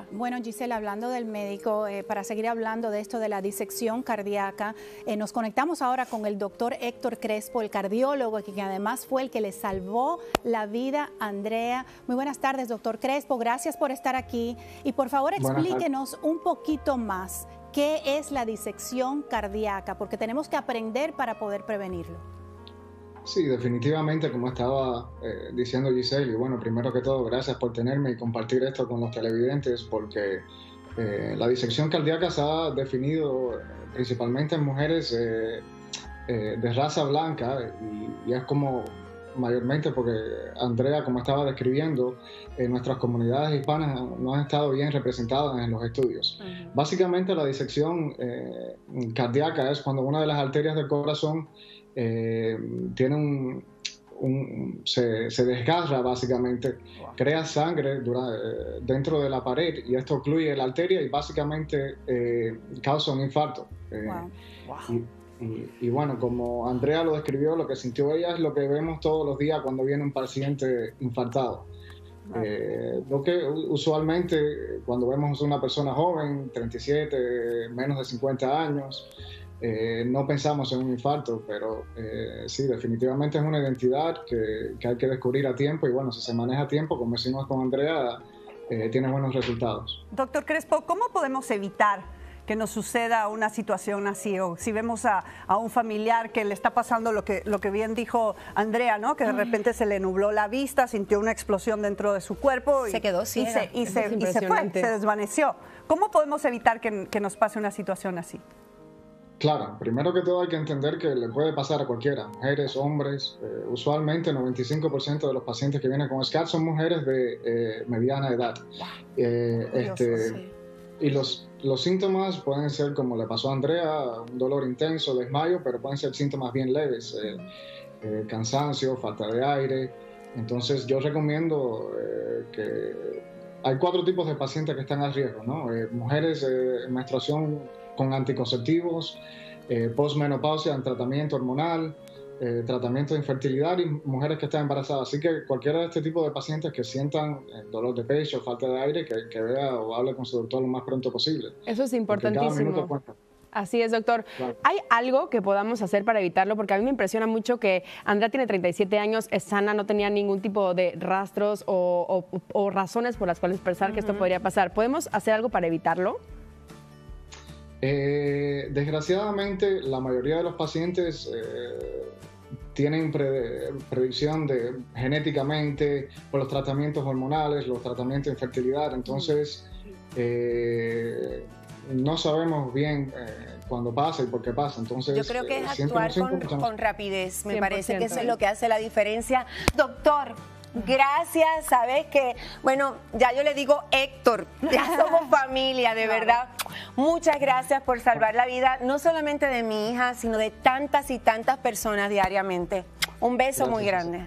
cardíaca. Bueno, Gisela, hablando del médico, eh, para seguir hablando de esto de la disección cardíaca, eh, nos conectamos ahora con el doctor Héctor Crespo, el cardiólogo, que además fue el que le salvó la vida a Andrea. Muy buenas tardes, doctor Crespo. Gracias por estar aquí. Y por favor, explíquenos un poquito más qué es la disección cardíaca, porque tenemos que aprender para poder prevenirlo. Sí, definitivamente, como estaba eh, diciendo Giselle, y bueno, primero que todo, gracias por tenerme y compartir esto con los televidentes, porque eh, la disección cardíaca se ha definido eh, principalmente en mujeres de raza blanca y, es como mayormente porque Andrea, como estaba describiendo, en nuestras comunidades hispanas no han estado bien representadas en los estudios. Básicamente la disección cardíaca es cuando una de las arterias del corazón eh, tiene un, se, desgarra básicamente, crea sangre eh, dentro de la pared y esto ocluye la arteria y básicamente eh, causa un infarto. Y, bueno, como Andrea lo describió, lo que sintió ella es lo que vemos todos los días cuando viene un paciente infartado. lo que usualmente cuando vemos a una persona joven, 37, menos de 50 años, eh, no pensamos en un infarto, pero eh, sí, definitivamente es una identidad que, hay que descubrir a tiempo y bueno, si se maneja a tiempo, como decimos con Andrea, eh, tiene buenos resultados. Doctor Crespo, ¿cómo podemos evitar que nos suceda una situación así? O si vemos a, un familiar que le está pasando lo que, lo que bien dijo Andrea, ¿no? que de repente se le nubló la vista, sintió una explosión dentro de su cuerpo y se quedó ciega. Y se, y se, fue, se desvaneció. ¿Cómo podemos evitar que, que nos pase una situación así? Claro, primero que todo hay que entender que le puede pasar a cualquiera, mujeres, hombres. Eh, usualmente 95% de los pacientes que vienen con SCAT son mujeres de eh, mediana edad. Eh, este, y los, los síntomas pueden ser como le pasó a Andrea, un dolor intenso, desmayo, pero pueden ser síntomas bien leves, cansancio, falta de aire. Entonces yo recomiendo que hay cuatro tipos de pacientes que están a riesgo, ¿no? mujeres en menstruación con anticonceptivos, eh, postmenopausia en tratamiento hormonal, eh, tratamiento de infertilidad y mujeres que están embarazadas. Así que cualquiera de este tipo de pacientes que sientan eh, dolor de pecho, falta de aire, que, vea o hable con su doctor lo más pronto posible. Eso es importantísimo. Así es, doctor. ¿Hay algo que podamos hacer para evitarlo? Porque a mí me impresiona mucho que Andrea tiene 37 años, es sana, no tenía ningún tipo de rastros o, razones por las cuales pensar que esto podría pasar. ¿Podemos hacer algo para evitarlo? Eh, desgraciadamente, la mayoría de los pacientes eh, tienen predicción de genéticamente por los tratamientos hormonales, los tratamientos de infertilidad, entonces eh, no sabemos bien cuándo pasa y por qué pasa. Entonces, Yo creo que es actuar con, rapidez, me parece que eso es lo que hace la diferencia. Doctor, Gracias, sabes que, bueno, ya yo le digo Héctor, ya somos familia, de verdad. Muchas gracias por salvar la vida, no solamente de mi hija, sino de tantas y tantas personas diariamente. Un beso muy grande.